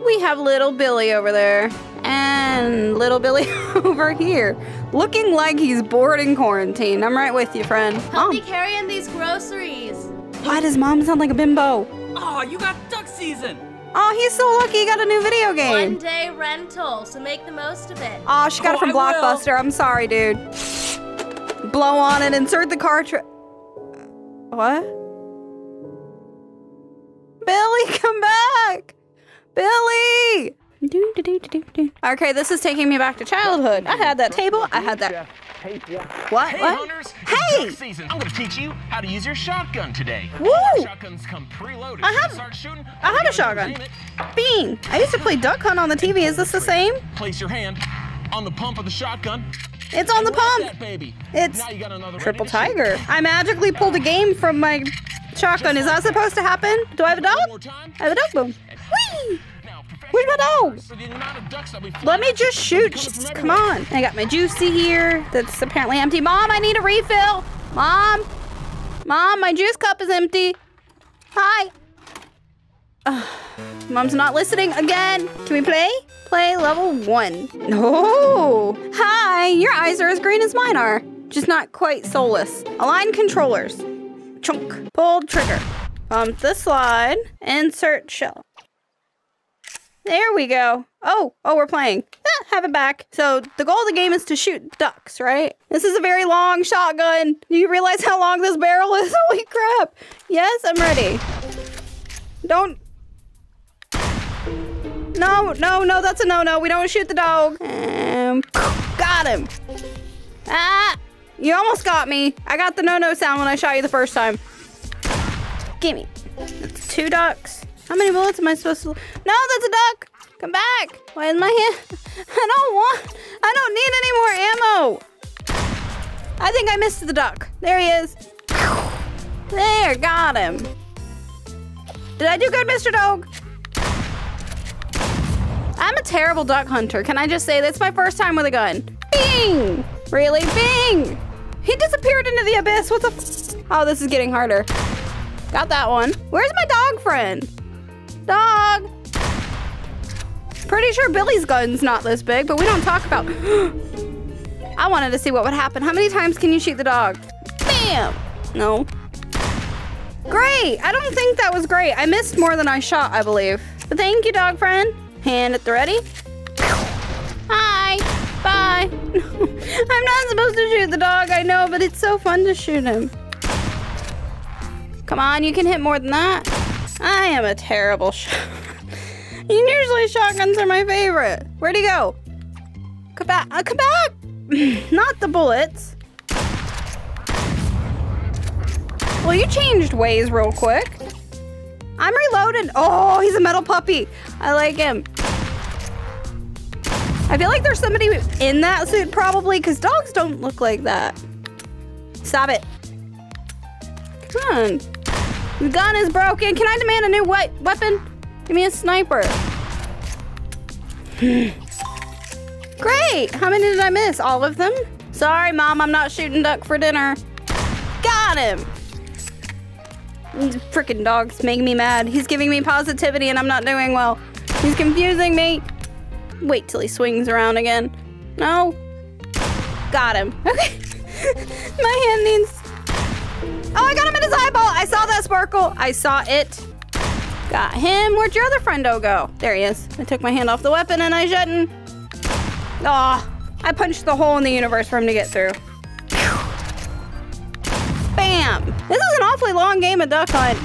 We have little Billy over there and little Billy over here, looking like he's bored in quarantine. I'm right with you, friend. Help Mom, me carrying these groceries. why does mom sound like a bimbo? Oh, you got duck season. Oh, he's so lucky he got a new video game. One day rental, so make the most of it. Oh, she got it Oh, from I will. Blockbuster. I'm sorry, dude. Blow on it, insert the cartridge. What? Billy, come back! Billy! Do, do, do. Okay, this is taking me back to childhood. I had that table. I had that. What? Hey, what? hunters! Hey! Season. I'm gonna teach you how to use your shotgun today. Woo! Shotguns come preloaded. I have- Start shooting. I have a shotgun. Bean! I used to play Duck Hunt on the TV. Is this the same? Place your hand on the pump of the shotgun. It's on the pump! That baby. It's now you got another Triple. Tiger. I magically pulled a game from my shotgun. Is that supposed to happen? Do I have a dog? I have a dog boom. Whee! Where's my dog? for the amount of ducks that we fly, Let me just shoot. Come on. I got my juicy here. That's apparently empty. Mom, I need a refill. Mom. Mom, my juice cup is empty. Hi. Ugh. Mom's not listening again. Can we play? Play level one. Oh. Hi. Your eyes are as green as mine are. Just not quite soulless. Align controllers. Chunk. Pulled trigger. Pump the slide. Insert shell. There we go. Oh, oh, we're playing. Ah, have it back. So the goal of the game is to shoot ducks, right? This is a very long shotgun. Do you realize how long this barrel is? Holy crap. Yes, I'm ready. Don't. No, no, no, that's a no-no. We don't shoot the dog. Um, got him. Ah, you almost got me. I got the no-no sound when I shot you the first time. Gimme. That's two ducks. How many bullets am I supposed to? No, that's a duck. Come back. Why is my hand? I don't want. I don't need any more ammo. I think I missed the duck. There he is. There, got him. Did I do good, Mr. Dog? I'm a terrible duck hunter. Can I just say that's my first time with a gun? Bing! Really? Bing! He disappeared into the abyss. What the? F- oh, this is getting harder. Got that one. Where's my dog friend? Dog. Pretty sure Billy's gun's not this big, but we don't talk about. I wanted to see what would happen. How many times can you shoot the dog? Bam! No. Great! I don't think that was great. I missed more than I shot, I believe. But thank you, dog friend. Hand at the ready. Hi. Bye. I'm not supposed to shoot the dog, I know, but it's so fun to shoot him. Come on, you can hit more than that. I am a terrible shot. Usually shotguns are my favorite. Where'd he go? Come back. Uh, come back. Not the bullets. Well, you changed ways real quick. I'm reloaded. Oh, he's a metal puppy. I like him. I feel like there's somebody in that suit probably because dogs don't look like that. Stop it. Come on. The gun is broken. Can I demand a new we- weapon? Give me a sniper. Great. How many did I miss? All of them? Sorry, Mom. I'm not shooting duck for dinner. Got him. These freaking dog's making me mad. He's giving me positivity and I'm not doing well. He's confusing me. Wait till he swings around again. No. Got him. Okay. My hand needs. Oh, I got him in his eyeball. I saw that sparkle. I saw it. Got him. Where'd your other friendo go? There he is. I took my hand off the weapon and I shouldn't. Aw. I punched the hole in the universe for him to get through. Bam! This is an awfully long game of Duck Hunt.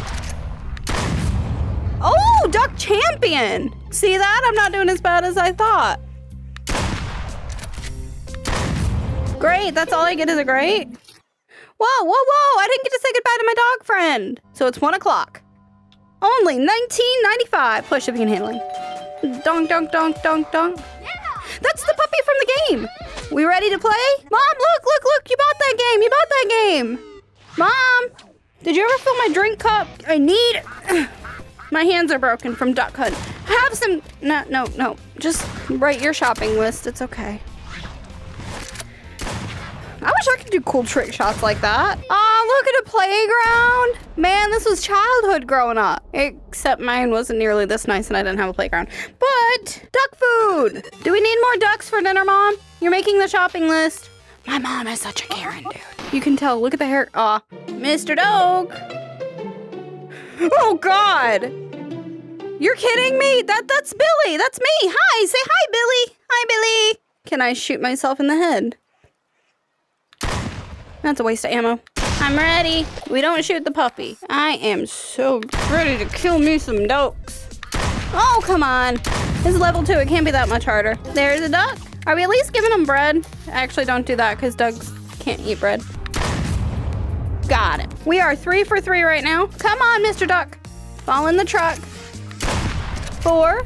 Oh, Duck Champion! See that? I'm not doing as bad as I thought. Great, that's all I get is a great? Whoa, whoa, whoa! I didn't get to say goodbye to my dog friend. So it's one o'clock. Only 1995. Push can handle him. Donk, donk, donk, donk, donk. That's the puppy from the game. We ready to play? Mom, look, look, look. You bought that game. You bought that game. Mom, did you ever fill my drink cup? I need. My hands are broken from duck hunt. Have some. No, no, no. Just write your shopping list. It's okay. I wish I could do cool trick shots like that. Oh, look at a playground. Man, this was childhood growing up. Except mine wasn't nearly this nice and I didn't have a playground. But duck food. Do we need more ducks for dinner, Mom? You're making the shopping list. My mom is such a Karen, dude. You can tell. Look at the hair. Aw. Mr. Dog. Oh, God. You're kidding me? That That's Billy. That's me. Hi. Say hi, Billy. Hi, Billy. Can I shoot myself in the head? That's a waste of ammo. I'm ready. We don't shoot the puppy. I am so ready to kill me some ducks. Oh, come on. This is level two. It can't be that much harder. There's a duck. Are we at least giving them bread? Actually, don't do that because ducks can't eat bread. Got it. We are three for three right now. Come on, Mr. Duck. Fall in the truck. Four.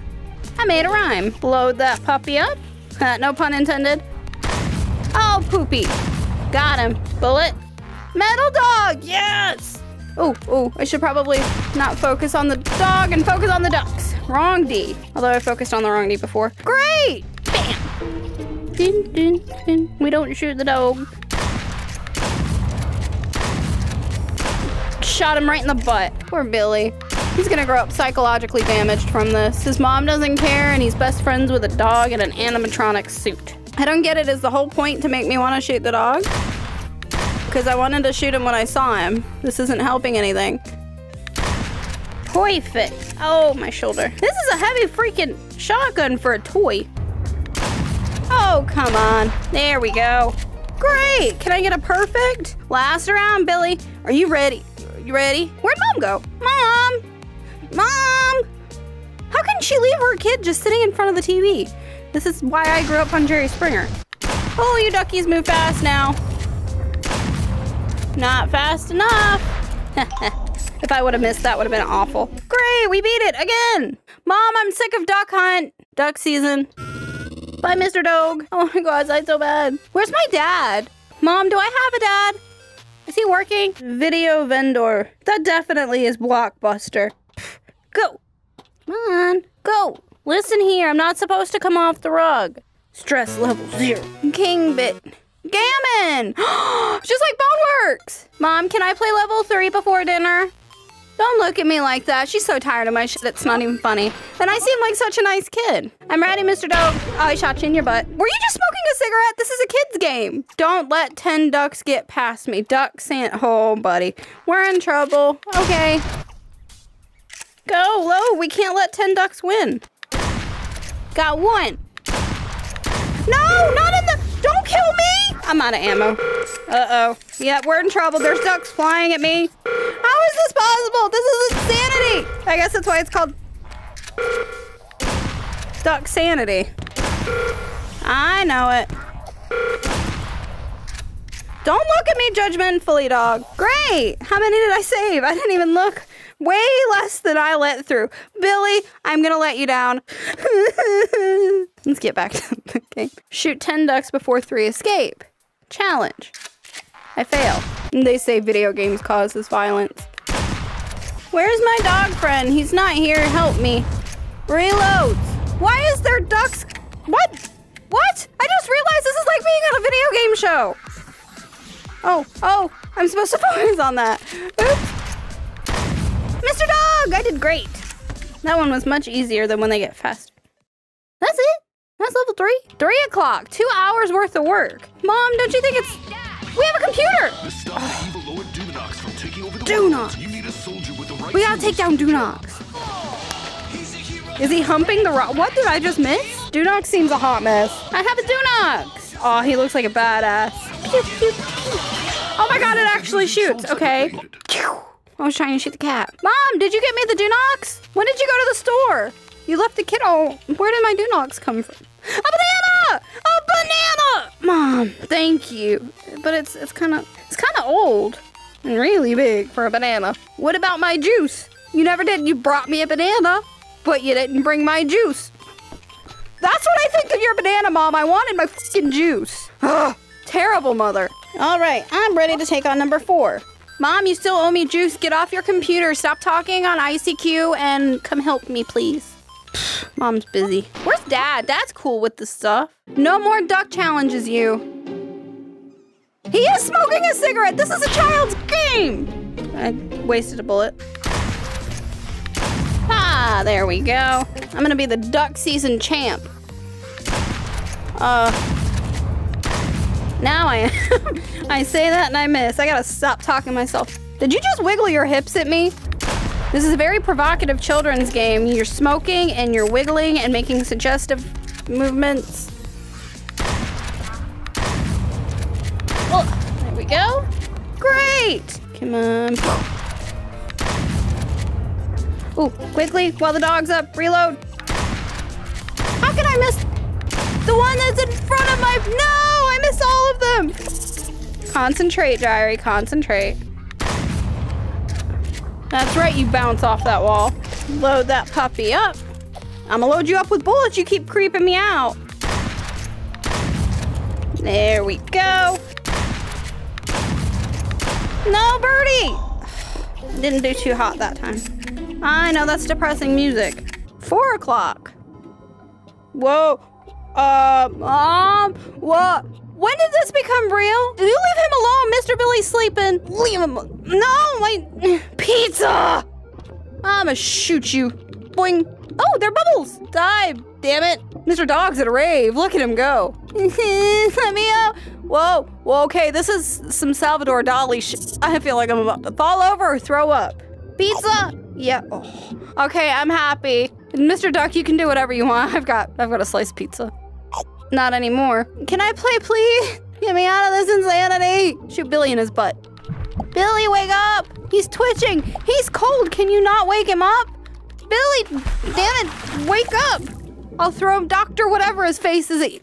I made a rhyme. Load that puppy up. no pun intended. Oh, poopy. Got him. Bullet. Metal dog. Yes. Oh, oh, I should probably not focus on the dog and focus on the ducks. Wrong D. Although I focused on the wrong D before. Great. Bam. Dun, dun, dun. We don't shoot the dog. Shot him right in the butt. Poor Billy. He's gonna grow up psychologically damaged from this. His mom doesn't care, and he's best friends with a dog in an animatronic suit. I don't get it. Is the whole point to make me want to shoot the dog? Because I wanted to shoot him when I saw him. This isn't helping anything. Toy fit. Oh, my shoulder. This is a heavy freaking shotgun for a toy. Oh, come on. There we go. Great. Can I get a perfect? Last round, Billy. Are you ready? You ready? Where'd mom go? Mom! Mom! How can she leave her kid just sitting in front of the TV? This is why I grew up on Jerry Springer. Oh, you duckies move fast now. Not fast enough. if I would have missed, that would have been awful. Great, we beat it again. Mom, I'm sick of duck hunt. Duck season. Bye, Mr. Dog. Oh my god, I so bad. Where's my dad? Mom, do I have a dad? Is he working? Video vendor. That definitely is Blockbuster. Go. Come on. Go. Listen here. I'm not supposed to come off the rug. Stress level zero. King bit. Gammon! Just like Boneworks! Mom, can I play level three before dinner? Don't look at me like that. She's so tired of my shit, it's not even funny. And I seem like such a nice kid. I'm ready, Mr. Dog. Oh, I shot you in your butt. Were you just smoking a cigarette? This is a kid's game. Don't let 10 ducks get past me. Ducks ain't. Oh, buddy. We're in trouble. Okay. Go low. We can't let 10 ducks win. Got one. No, not in the. Don't kill me! I'm out of ammo. Uh-oh. Yeah, we're in trouble. There's ducks flying at me. How is this possible? This is insanity! I guess that's why it's called... Duck sanity. I know it. Don't look at me judgmentfully, dog. Great! How many did I save? I didn't even look. Way less than I let through. Billy, I'm gonna let you down. Let's get back to the game. Shoot 10 ducks before 3 escape. Challenge. I fail. They say video games causes violence. Where's my dog friend? He's not here. Help me. Reloads. Why is there ducks? What? What? I just realized this is like being on a video game show. Oh, oh, I'm supposed to focus on that. Oops. Mr. Dog, I did great. That one was much easier than when they get faster. That's it. That's level three. Three o'clock. Two hours worth of work. Mom, don't you think it's... We have a computer. This stop evil Lord Dunox from taking over the Dunox. world. You need a soldier with the right We gotta take down Dunox. Is he humping the rock? What did I just miss? Dunox seems a hot mess. I have a Dunox. Oh, he looks like a badass. Oh my god, it actually shoots. Okay. I was trying to shoot the cat. Mom, did you get me the Dunox? When did you go to the store? You left the kid. Oh, where did my Dunox come from? A banana! A banana! Mom, thank you. But it's it's kind of it's kind of old and really big for a banana. What about my juice? You never did. You brought me a banana, but you didn't bring my juice. That's what I think of your banana, Mom. I wanted my fucking juice. Ugh, terrible mother. All right, I'm ready to take on number four. Mom, you still owe me juice. Get off your computer. Stop talking on ICQ and come help me, please. Mom's busy. Where's Dad? Dad's cool with this stuff. No more duck challenges, you. He is smoking a cigarette. This is a child's game. I wasted a bullet. Ah, there we go. I'm gonna be the duck season champ. Uh, now I am. I say that and I miss. I gotta stop talking myself. Did you just wiggle your hips at me? This is a very provocative children's game. You're smoking and you're wiggling and making suggestive movements. Well, there we go. Great. Come on. Ooh, quickly, while the dog's up, reload. How can I miss the one that's in front of my... No, them. Concentrate, Jeaire, concentrate. That's right, you bounce off that wall. Load that puppy up. I'ma load you up with bullets, you keep creeping me out. There we go. No, Birdie! Didn't do too hot that time. I know, that's depressing music. Four o'clock. Whoa. Uh, Mom? What? When did this become real? Did you leave him alone? Mr. Billy's sleeping. Leave him. No, my pizza. I'ma shoot you. Boing. Oh, they're bubbles. Die, damn it. Mr. Dog's at a rave. Look at him go. Let me out. Whoa, Well, okay, this is some Salvador Dali shit. I feel like I'm about to fall over or throw up. Pizza? Yeah. Oh. Okay, I'm happy. Mr. Duck, you can do whatever you want. I've got I've got a sliced pizza. Not anymore. Can I play, please? Get me out of this insanity. Shoot Billy in his butt. Billy, wake up! He's twitching. He's cold. Can you not wake him up? Billy, damn it, wake up! I'll throw him Doctor whatever his face is.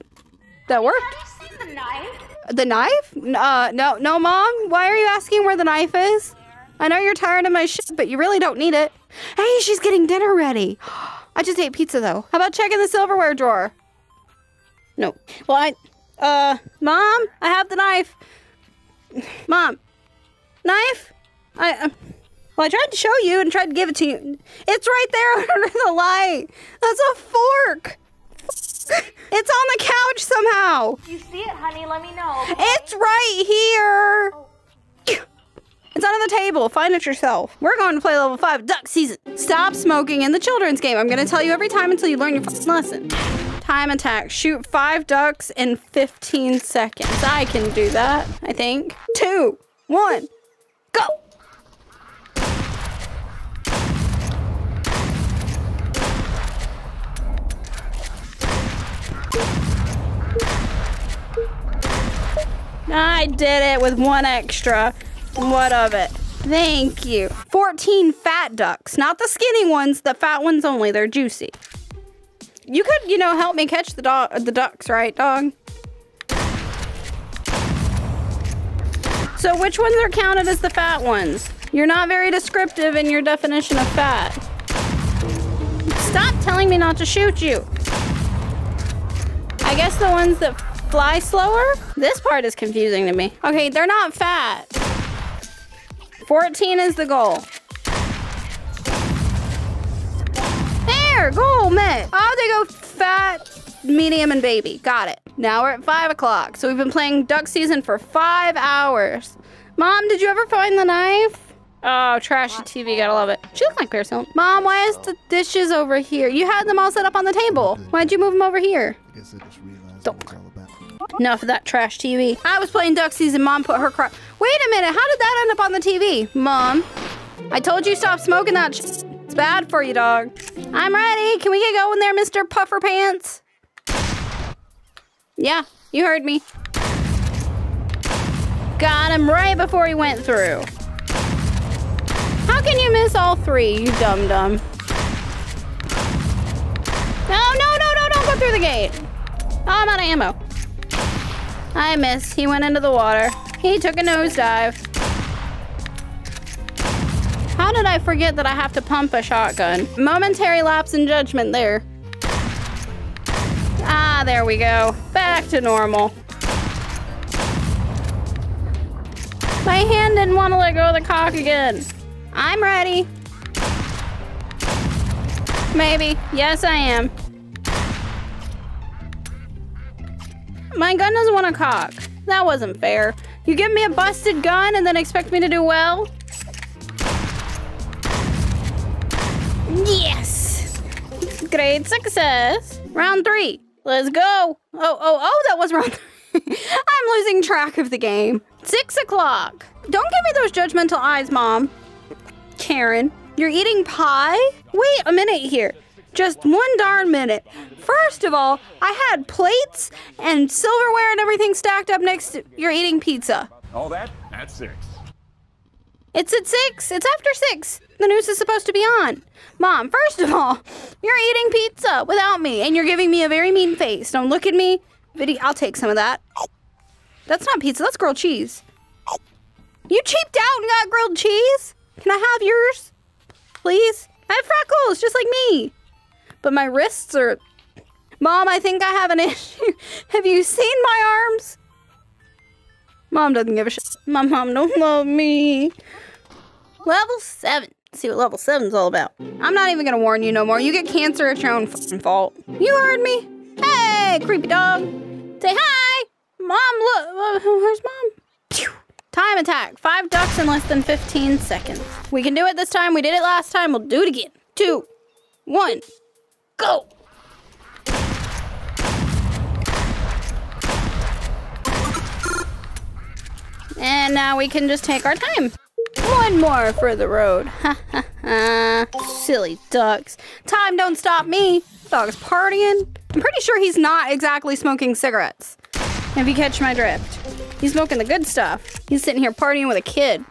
That worked. Have you seen the knife? The knife? Uh, no, no, mom. Why are you asking where the knife is? I know you're tired of my shit, but you really don't need it. Hey, she's getting dinner ready. I just ate pizza though. How about checking the silverware drawer? No. Well, I, uh, mom, I have the knife. Mom, knife? I, uh, well, I tried to show you and tried to give it to you. It's right there under the light. That's a fork. It's on the couch somehow. If you see it, honey, let me know. okay? It's right here. It's under the table. Find it yourself. We're going to play level five duck season. Stop smoking in the children's game. I'm going to tell you every time until you learn your lesson. Time attack. Shoot five ducks in 15 seconds. I can do that, I think. Two, one, go. I did it with one extra. What of it? Thank you. 14 fat ducks. Not the skinny ones, the fat ones only. They're juicy. You could, you know, help me catch the dog the ducks, right, dog? So which ones are counted as the fat ones? You're not very descriptive in your definition of fat. Stop telling me not to shoot you. I guess the ones that fly slower? This part is confusing to me. Okay, they're not fat. 14 is the goal. There, goal met. They go fat, medium, and baby. Got it. Now we're at 5 o'clock. So we've been playing duck season for five hours. Mom, did you ever find the knife? Oh, trashy TV, gotta love it. She looks like Paris Hilton. Mom, why is the dishes over here? You had them all set up on the table. Why'd you move them over here? guess I just realized Don't. Enough of that trash TV. I was playing duck season. Mom put her crap. Wait a minute. How did that end up on the TV? Mom, I told you stop smoking that. Bad for you, dog. I'm ready. Can we get going there, Mr. Puffer Pants? Yeah, you heard me. Got him right before he went through. How can you miss all three, you dum dum? No, no, no, no, don't go through the gate. Oh, I'm out of ammo. I missed. He went into the water. He took a nosedive. How did I forget that I have to pump a shotgun? Momentary lapse in judgment there. Ah, there we go. Back to normal. My hand didn't want to let go of the cock again. I'm ready. Maybe. Yes, I am. My gun doesn't want to cock. That wasn't fair. You give me a busted gun and then expect me to do well? Yes! Great success. Round three. Let's go. Oh, oh, oh, that was round. I'm losing track of the game. Six o'clock. Don't give me those judgmental eyes, Mom. Karen, you're eating pie? Wait a minute here. Just one darn minute. First of all, I had plates and silverware and everything stacked up next to you're eating pizza. All that at six. It's at six. It's after six. The news is supposed to be on. Mom, first of all, you're eating pizza without me and you're giving me a very mean face. Don't look at me. Viddy, I'll take some of that. That's not pizza, that's grilled cheese. You cheaped out and got grilled cheese? Can I have yours? Please? I have freckles, just like me. But my wrists are. Mom, I think I have an issue. have you seen my arms? Mom doesn't give a shit. My mom don't love me. Level 7. Let's see what level 7's all about. I'm not even gonna warn you no more. You get cancer, it's your own fault. You heard me. Hey, creepy dog. Say hi. Mom, look. Where's mom? Time attack. Five ducks in less than 15 seconds. We can do it this time. We did it last time. We'll do it again. Two, one, go. And now we can just take our time. One more for the road. Ha ha ha. Silly ducks. Time don't stop me. Dog's partying. I'm pretty sure he's not exactly smoking cigarettes. If you catch my drift. He's smoking the good stuff. He's sitting here partying with a kid.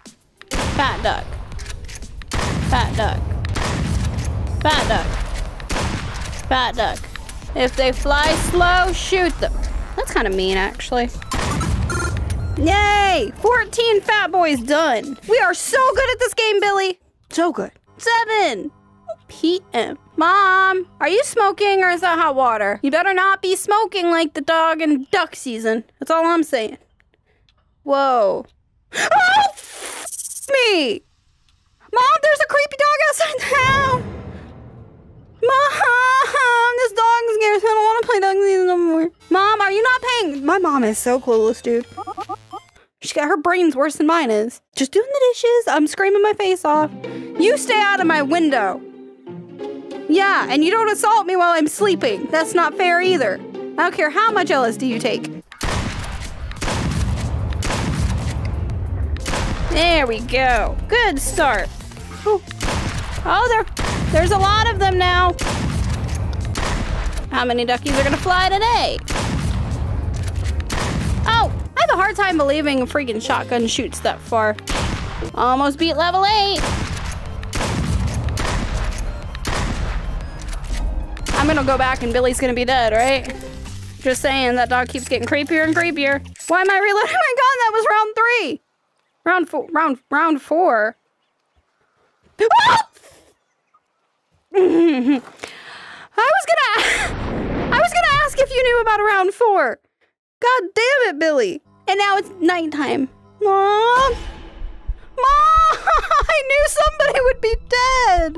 Fat duck. Fat duck. Fat duck. Fat duck. If they fly slow, shoot them. That's kind of mean, actually. Yay! 14 fat boys done. We are so good at this game, Billy. So good. 7 p.m. Mom, are you smoking or is that hot water? You better not be smoking like the dog in duck season. That's all I'm saying. Whoa. Oh, f- me! Mom, there's a creepy dog outside the house! Mom, this dog scares me. I don't want to play dog season no more. Mom, are you not paying? My mom is so clueless, dude. She got her brain's worse than mine is. Just doing the dishes. I'm screaming my face off. You stay out of my window. Yeah, and you don't assault me while I'm sleeping. That's not fair either. I don't care how much LSD you take. There we go. Good start. Oh, oh there, there's a lot of them now. How many duckies are gonna fly today? Oh, I have a hard time believing a freaking shotgun shoots that far. Almost beat level 8. I'm gonna go back and Billy's gonna be dead, right? Just saying, that dog keeps getting creepier and creepier. Why am I reloading oh my gun? That was round three. Round four. Round round four. I was gonna. I was gonna ask if you knew about round four. God damn it, Billy. And now it's nighttime. Mom. Mom! I knew somebody would be dead.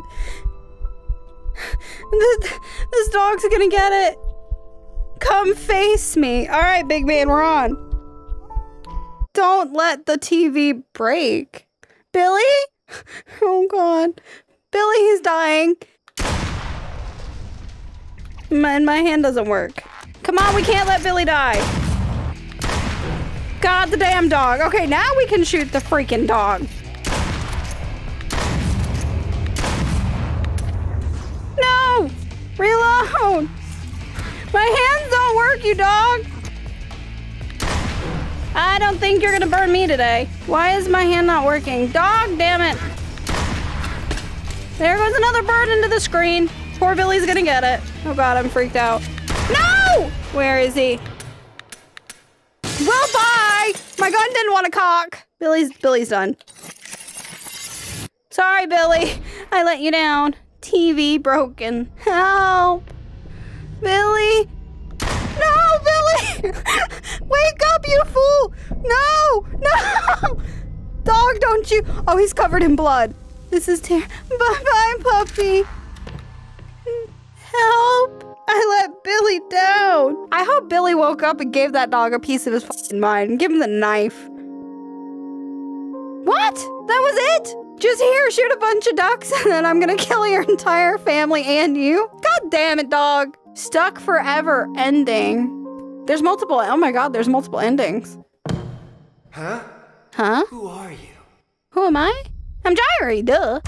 This, this dog's gonna get it. Come face me. All right, big man, we're on. Don't let the TV break. Billy? Oh, God. Billy, he's dying. My, my hand doesn't work. Come on, we can't let Billy die. God, the damn dog. Okay, now we can shoot the freaking dog. No! Reload! My hands don't work, you dog! I don't think you're gonna burn me today. Why is my hand not working? Dog, damn it! There goes another bird into the screen. Poor Billy's gonna get it. Oh god, I'm freaked out. No! Where is he? Well, bye! My gun didn't want to cock. Billy's Billy's done. Sorry, Billy. I let you down. TV broken. Help! Billy! No, Billy! Wake up, you fool! No! No! Dog, don't you? Oh, he's covered in blood. This is terrible. Bye bye, puppy. Help! I let Billy down. I hope Billy woke up and gave that dog a piece of his fucking mind. Give him the knife. What? That was it? Just here, shoot a bunch of ducks, and then I'm gonna kill your entire family and you? God damn it, dog. Stuck forever ending. There's multiple, oh my god, there's multiple endings. Huh? Huh? Who are you? Who am I? I'm Jeaire, duh.